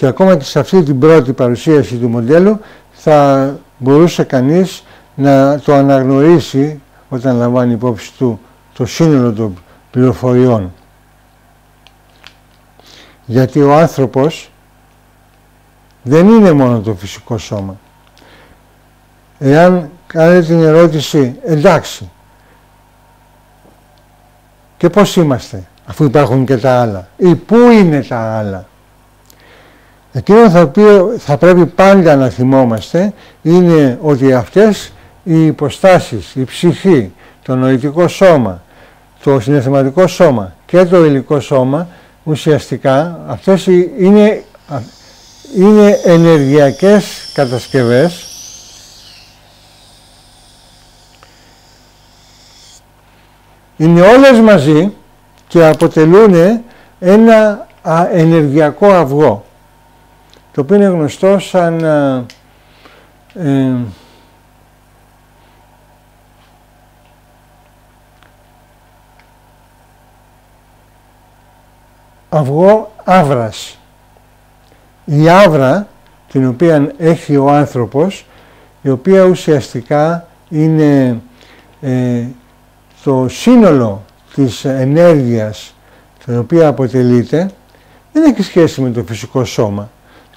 και ακόμα και σε αυτή την πρώτη παρουσίαση του μοντέλου θα μπορούσε κανείς να το αναγνωρίσει όταν λαμβάνει υπόψη του το σύνολο των πληροφοριών. Γιατί ο άνθρωπος δεν είναι μόνο το φυσικό σώμα. Εάν κάνετε την ερώτηση, εντάξει, και πώς είμαστε, αφού υπάρχουν και τα άλλα, ή πού είναι τα άλλα. Εκείνο το οποίο θα πρέπει πάντα να θυμόμαστε είναι ότι αυτές οι υποστάσεις, η ψυχή, το νοητικό σώμα, το συναισθηματικό σώμα και το υλικό σώμα ουσιαστικά αυτές είναι, είναι ενεργειακές κατασκευές. Είναι όλες μαζί και αποτελούν ένα ενεργειακό αυγό το οποίο είναι γνωστό σαν ε, αυγό άβρας. Η άβρα την οποία έχει ο άνθρωπος, η οποία ουσιαστικά είναι ε, το σύνολο της ενέργειας την οποία αποτελείται, δεν έχει σχέση με το φυσικό σώμα.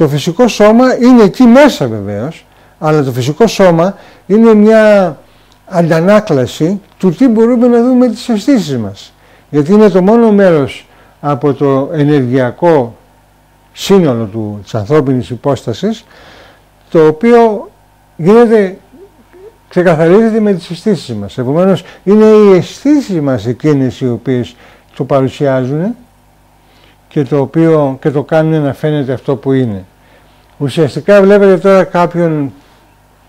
Το φυσικό σώμα είναι εκεί μέσα βεβαίως, αλλά το φυσικό σώμα είναι μια αντανάκλαση του τι μπορούμε να δούμε τις αισθήσεις μας. Γιατί είναι το μόνο μέρος από το ενεργειακό σύνολο του, της ανθρώπινης υπόστασης, το οποίο γίνεται, ξεκαθαρίζεται με τις αισθήσεις μας. Επομένως, είναι οι αισθήσεις μας εκείνες οι οποίες το παρουσιάζουν και το οποίο και το κάνουν να φαίνεται αυτό που είναι. Ουσιαστικά βλέπετε τώρα κάποιον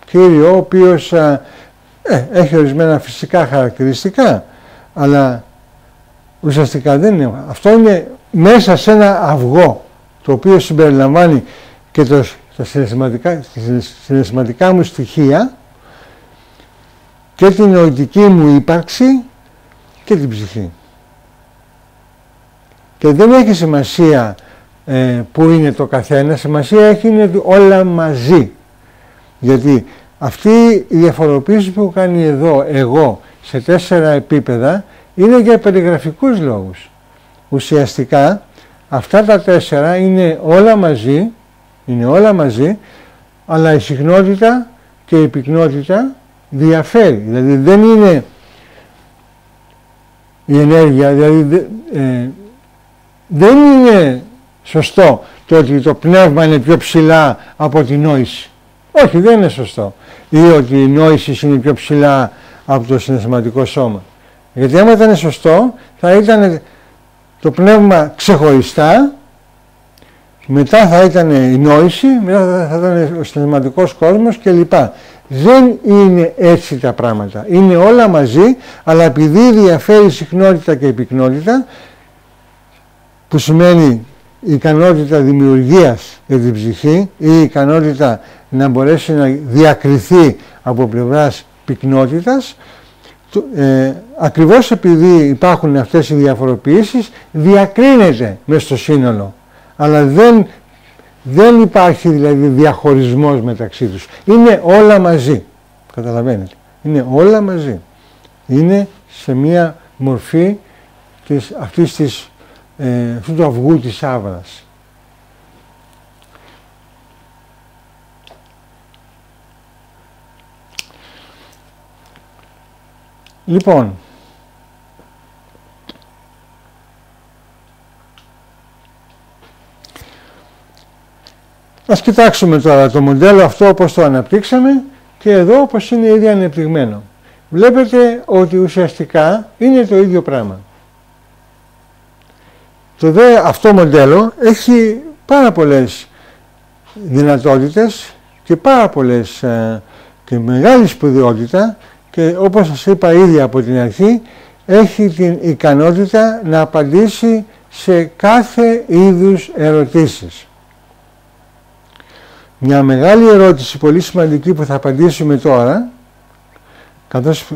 κύριο ο οποίος ε, έχει ορισμένα φυσικά χαρακτηριστικά αλλά ουσιαστικά δεν είναι. Αυτό είναι μέσα σε ένα αυγό το οποίο συμπεριλαμβάνει και το, τα συναισθηματικά μου στοιχεία και την νοητική μου ύπαρξη και την ψυχή. Και δεν έχει σημασία ε, που είναι το καθένα, σημασία έχει είναι όλα μαζί. Γιατί αυτή η διαφοροποίηση που κάνει εδώ εγώ σε τέσσερα επίπεδα είναι για περιγραφικούς λόγους. Ουσιαστικά αυτά τα τέσσερα είναι όλα μαζί, είναι όλα μαζί, αλλά η συχνότητα και η πυκνότητα διαφέρει. Δηλαδή δεν είναι η ενέργεια, δηλαδή ε, δεν είναι σωστό το ότι το πνεύμα είναι πιο ψηλά από την νόηση. Όχι, δεν είναι σωστό. Ή ότι η νόηση είναι πιο ψηλά από το συναισθηματικό σώμα. Γιατί άμα ήταν σωστό, θα ήταν το πνεύμα ξεχωριστά, μετά θα ήταν η νόηση, μετά θα ήταν ο συναισθηματικός κόσμος κλπ. Δεν είναι έτσι τα πράγματα. Είναι όλα μαζί, αλλά επειδή διαφέρει η συχνότητα και η πυκνότητα, που σημαίνει η ικανότητα δημιουργίας για την ψυχή ή η ικανότητα να μπορέσει να διακριθεί από πλευράς πυκνότητας, ε, ακριβώς επειδή υπάρχουν αυτές οι διαφοροποιήσεις, διακρίνεται μέσα στο σύνολο. Αλλά δεν, δεν υπάρχει δηλαδή διαχωρισμός μεταξύ τους. Είναι όλα μαζί. Καταλαβαίνετε. Είναι όλα μαζί. Είναι σε μία μορφή της, αυτής της ε, αυτού του αυγού της άβρας. Λοιπόν, ας κοιτάξουμε τώρα το μοντέλο αυτό όπως το αναπτύξαμε και εδώ όπως είναι ήδη ανεπτυγμένο. Βλέπετε ότι ουσιαστικά είναι το ίδιο πράγμα. Το δε αυτό μοντέλο έχει πάρα πολλές δυνατότητες και πάρα πολλές ε, και μεγάλη σπουδαιότητα και όπως σας είπα ήδη από την αρχή έχει την ικανότητα να απαντήσει σε κάθε είδους ερωτήσεις. Μια μεγάλη ερώτηση, πολύ σημαντική που θα απαντήσουμε τώρα, καθώς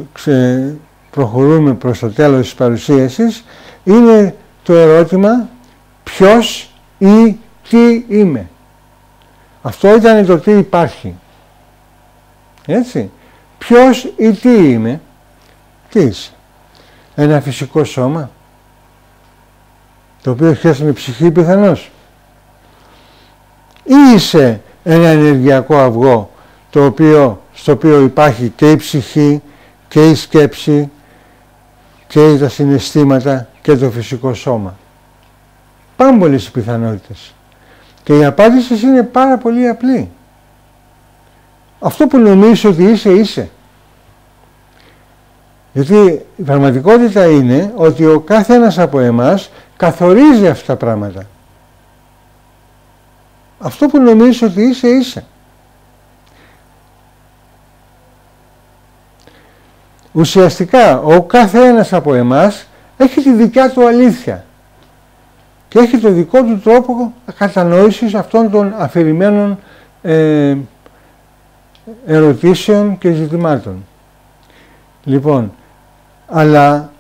προχωρούμε προς το τέλος της παρουσίασης, είναι το ερώτημα ποιος ή τι είμαι. Αυτό ήταν το τι υπάρχει. Έτσι. Ποιος ή τι είμαι. Τι είσαι. Ένα φυσικό σώμα. Το οποίο έχει με ψυχή πιθανώς. Ή είσαι ένα ενεργειακό αυγό το οποίο, στο οποίο υπάρχει και η ψυχή και η σκέψη και τα συναισθήματα και το φυσικό σώμα. Πάρα πολλές οι πιθανότητες. Και η απάντηση είναι πάρα πολύ απλή. Αυτό που νομίζεις ότι είσαι, είσαι. Γιατί η πραγματικότητα είναι ότι ο κάθε ένας από εμάς καθορίζει αυτά τα πράγματα. Αυτό που νομίζεις ότι είσαι, είσαι. Ουσιαστικά ο κάθε ένας από εμάς έχει τη δικιά του αλήθεια και έχει το δικό του τρόπο κατανόησης αυτών των αφηρημένων ε, ερωτήσεων και ζητημάτων. Λοιπόν, αλλά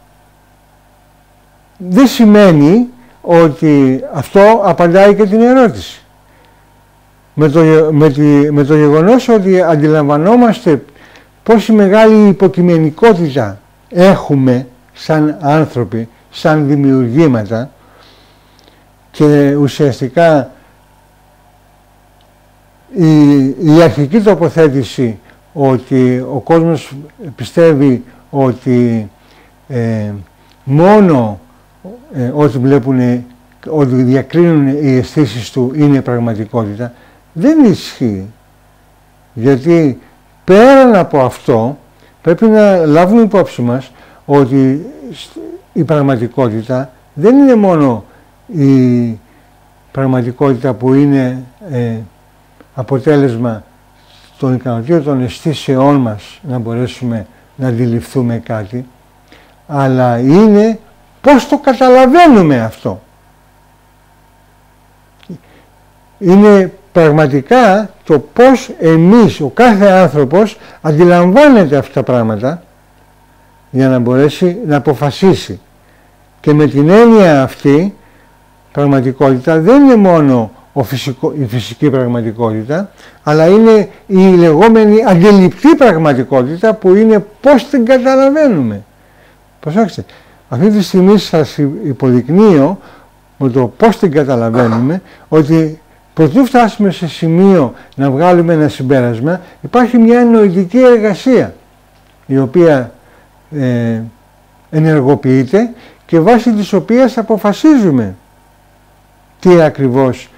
δεν σημαίνει ότι αυτό απαντάει και την ερώτηση. Με το, με, τη, με το γεγονός ότι αντιλαμβανόμαστε πόση μεγάλη υποκειμενικότητα έχουμε σαν άνθρωποι, σαν δημιουργήματα και ουσιαστικά η, η αρχική τοποθέτηση ότι ο κόσμος πιστεύει ότι ε, μόνο ε, ό,τι βλέπουν, ότι διακρίνουν οι αισθήσεις του είναι πραγματικότητα, δεν ισχύει. Γιατί πέραν από αυτό πρέπει να λάβουμε υπόψη μας ότι η πραγματικότητα δεν είναι μόνο η πραγματικότητα που είναι ε, αποτέλεσμα των ικανοτήτων των αισθήσεών μας να μπορέσουμε να αντιληφθούμε κάτι, αλλά είναι πώς το καταλαβαίνουμε αυτό. Είναι πραγματικά το πώς εμείς, ο κάθε άνθρωπος, αντιλαμβάνεται αυτά τα πράγματα για να μπορέσει να αποφασίσει. Και με την έννοια αυτή, πραγματικότητα δεν είναι μόνο ο φυσικό, η φυσική πραγματικότητα, αλλά είναι η λεγόμενη αντιληπτή πραγματικότητα που είναι πώς την καταλαβαίνουμε. Προσέξτε, αυτή τη στιγμή σας υποδεικνύω με το πώς την καταλαβαίνουμε ότι προτού φτάσουμε σε σημείο να βγάλουμε ένα συμπέρασμα υπάρχει μια νοητική εργασία η οποία ε, ενεργοποιείται και βάσει της οποίας αποφασίζουμε τι ακριβώς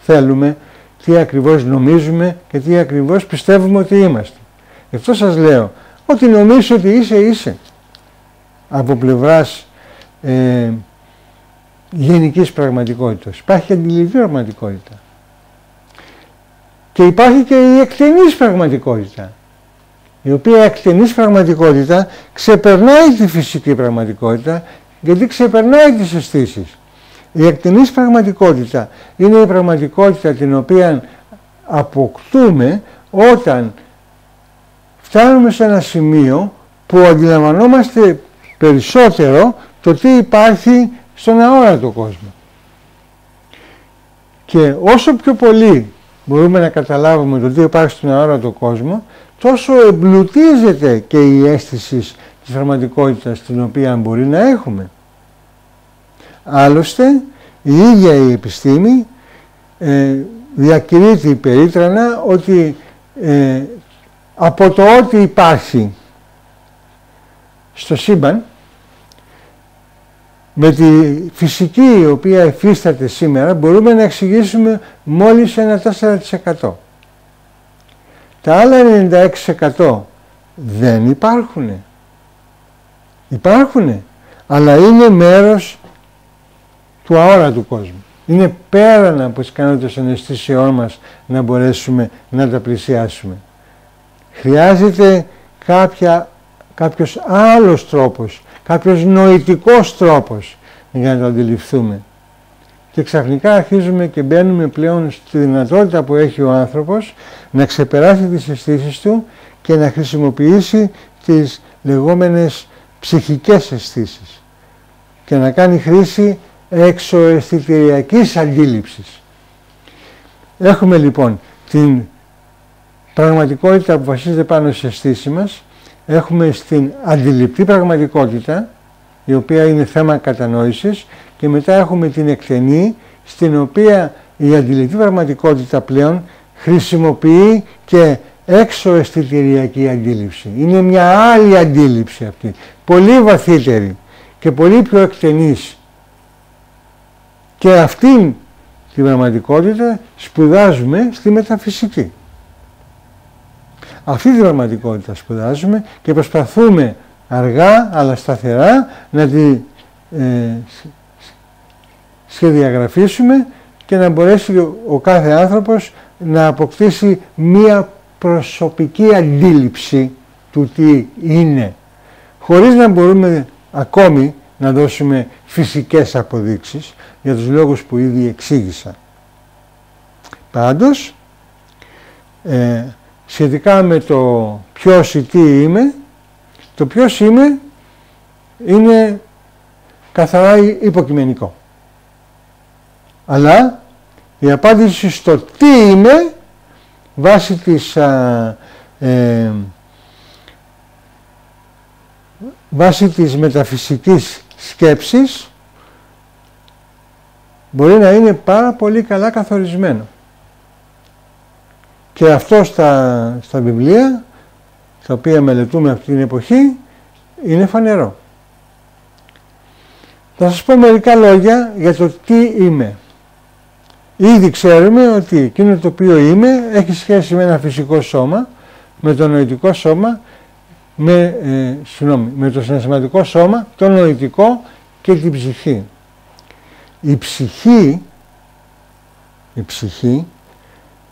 θέλουμε, τι ακριβώς νομίζουμε και τι ακριβώς πιστεύουμε ότι είμαστε. Γι' αυτό σας λέω, ότι νομίζεις ότι είσαι, είσαι. Από πλευράς ε, γενικής πραγματικότητας. Υπάρχει αντιληπτή πραγματικότητα. Και υπάρχει και η εκτενής πραγματικότητα, η οποία εκτενής πραγματικότητα ξεπερνάει τη φυσική πραγματικότητα, γιατί ξεπερνάει τις αισθήσεις. Η εκτενής πραγματικότητα είναι η πραγματικότητα την οποία αποκτούμε όταν φτάνουμε σε ένα σημείο που αντιλαμβανόμαστε περισσότερο το τι υπάρχει στον αόρατο κόσμο. Και όσο πιο πολύ μπορούμε να καταλάβουμε το τι υπάρχει στον αόρατο κόσμο, τόσο εμπλουτίζεται και η αίσθηση της πραγματικότητας την οποία μπορεί να έχουμε. Άλλωστε, η ίδια η επιστήμη ε, διακηρύττει περίτρανα ότι ε, από το ότι υπάρχει στο σύμπαν με τη φυσική η οποία εφίσταται σήμερα μπορούμε να εξηγήσουμε μόλις ένα 4%. Τα άλλα 96% δεν υπάρχουν. Υπάρχουν, αλλά είναι μέρος του αόρατου κόσμου. Είναι πέραν από τις ικανότητες των αισθήσεών μας να μπορέσουμε να τα πλησιάσουμε. Χρειάζεται κάποια, κάποιος άλλος τρόπος, κάποιος νοητικός τρόπος για να το αντιληφθούμε. Και ξαφνικά αρχίζουμε και μπαίνουμε πλέον στη δυνατότητα που έχει ο άνθρωπος να ξεπεράσει τις αισθήσεις του και να χρησιμοποιήσει τις λεγόμενες ψυχικές αισθήσεις και να κάνει χρήση εξωαισθητηριακής αντίληψης. Έχουμε λοιπόν την πραγματικότητα που βασίζεται πάνω σε αισθήσεις μας, έχουμε στην αντιληπτή πραγματικότητα, η οποία είναι θέμα κατανόησης και μετά έχουμε την εκτενή, στην οποία η αντιληπτή πραγματικότητα πλέον χρησιμοποιεί και έξω αισθητηριακή αντίληψη. Είναι μια άλλη αντίληψη αυτή, πολύ βαθύτερη και πολύ πιο εκτενής. Και αυτήν την πραγματικότητα σπουδάζουμε στη μεταφυσική. Αυτή την πραγματικότητα σπουδάζουμε και προσπαθούμε αργά αλλά σταθερά να τη ε, σχεδιαγραφήσουμε και να μπορέσει ο κάθε άνθρωπος να αποκτήσει μία προσωπική αντίληψη του τι είναι, χωρίς να μπορούμε ακόμη να δώσουμε φυσικές αποδείξεις για τους λόγους που ήδη εξήγησα. Πάντως, ε, σχετικά με το ποιος ή τι είμαι, το ποιος είμαι είναι καθαρά υποκειμενικό. Αλλά η απάντηση στο τι είμαι βάσει της ε, βάσει της μεταφυσικής σκέψης μπορεί να είναι πάρα πολύ καλά καθορισμένο. Και αυτό στα, στα βιβλία, τα οποία μελετούμε αυτή την εποχή, είναι φανερό. Θα σας πω μερικά λόγια για το τι είμαι. Ήδη ξέρουμε ότι εκείνο το οποίο είμαι έχει σχέση με ένα φυσικό σώμα, με το νοητικό σώμα, με, ε, συγνώμη, με το συναισθηματικό σώμα, το νοητικό και την ψυχή. Η ψυχή, η ψυχή,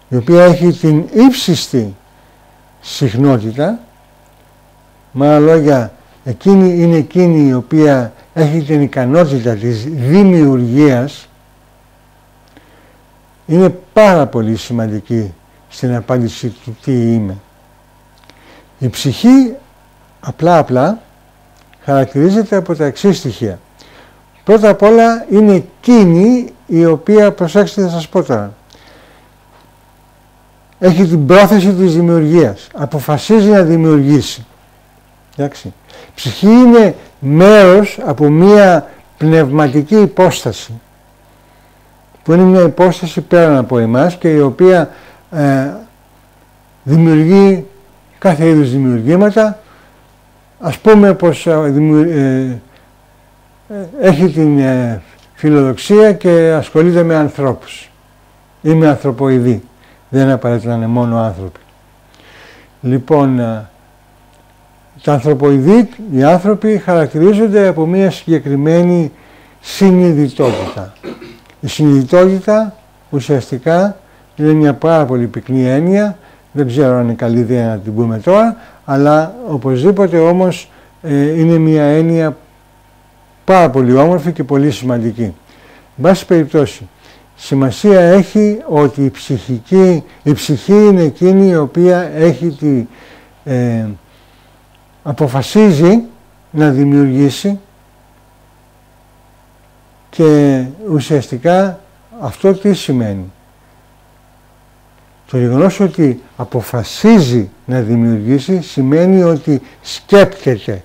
η οποία έχει την ύψιστη συχνότητα, με άλλα λόγια, εκείνη είναι εκείνη η οποία έχει την ικανότητα της δημιουργίας, είναι πάρα πολύ σημαντική στην απάντηση του τι είμαι. Η ψυχή απλά απλά χαρακτηρίζεται από τα εξής στοιχεία. Πρώτα απ' όλα είναι εκείνη η οποία, προσέξτε θα σας πω τώρα, έχει την πρόθεση της δημιουργίας, αποφασίζει να δημιουργήσει. Εντάξει. Ψυχή είναι μέρος από μία πνευματική υπόσταση που είναι μια υπόσταση πέραν από εμάς και η οποία ε, δημιουργεί κάθε είδους δημιουργήματα ας πούμε πως ε, ε, έχει την φιλοδοξία και ασχολείται με ανθρώπους ή με ανθρωποειδή δεν είναι απαραίτητα να είναι μόνο άνθρωποι. Λοιπόν τα ανθρωποειδή, οι άνθρωποι χαρακτηρίζονται από μια συγκεκριμένη συνειδητότητα. Η συνειδητότητα ουσιαστικά είναι μια πάρα πολύ πυκνή έννοια, δεν ξέρω αν είναι καλή ιδέα να την πούμε τώρα, αλλά οπωσδήποτε όμως ε, είναι μια έννοια πάρα πολύ όμορφη και πολύ σημαντική. Εν πάση περιπτώσει, σημασία έχει ότι η, ψυχική, η ψυχή είναι εκείνη η οποία έχει τη, ε, αποφασίζει να δημιουργήσει και ουσιαστικά αυτό τι σημαίνει. Το γεγονός ότι αποφασίζει να δημιουργήσει σημαίνει ότι σκέπτεται.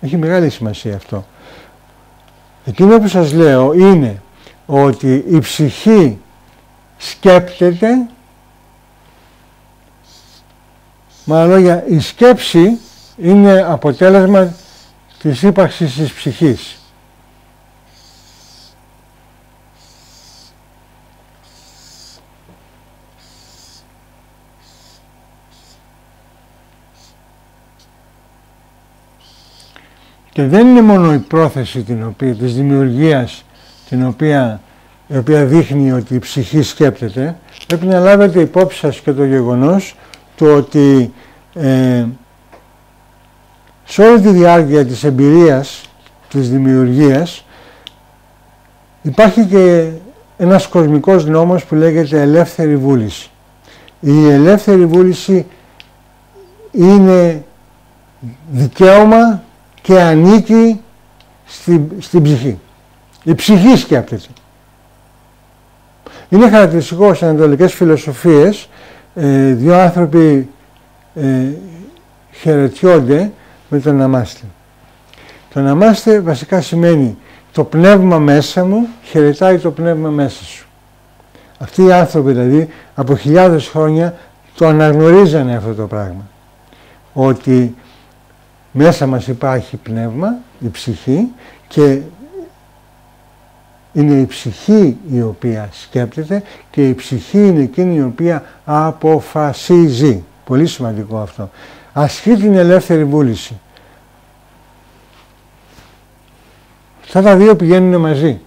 Έχει μεγάλη σημασία αυτό. Εκείνο που σας λέω είναι ότι η ψυχή σκέπτεται, με λόγια η σκέψη είναι αποτέλεσμα της ύπαρξης της ψυχής. Και δεν είναι μόνο η πρόθεση την οποία, της δημιουργίας την οποία, η οποία δείχνει ότι η ψυχή σκέπτεται, πρέπει να λάβετε υπόψη σας και το γεγονός το ότι ε, σε όλη τη διάρκεια της εμπειρίας της δημιουργίας υπάρχει και ένας κοσμικός νόμος που λέγεται ελεύθερη βούληση. Η ελεύθερη βούληση είναι δικαίωμα και ανήκει στην, στην ψυχή. Η ψυχή σκέπτεται. Είναι χαρακτηριστικό στις ανατολικές φιλοσοφίες ε, δύο άνθρωποι ε, χαιρετιόνται με τον Αμάστε. Το Αμάστε βασικά σημαίνει το πνεύμα μέσα μου χαιρετάει το πνεύμα μέσα σου. Αυτοί οι άνθρωποι δηλαδή από χιλιάδες χρόνια το αναγνωρίζανε αυτό το πράγμα. Ότι μέσα μας υπάρχει πνεύμα, η ψυχή και είναι η ψυχή η οποία σκέπτεται και η ψυχή είναι εκείνη η οποία αποφασίζει. Πολύ σημαντικό αυτό. Ασκεί την ελεύθερη βούληση. Αυτά τα δύο πηγαίνουν μαζί.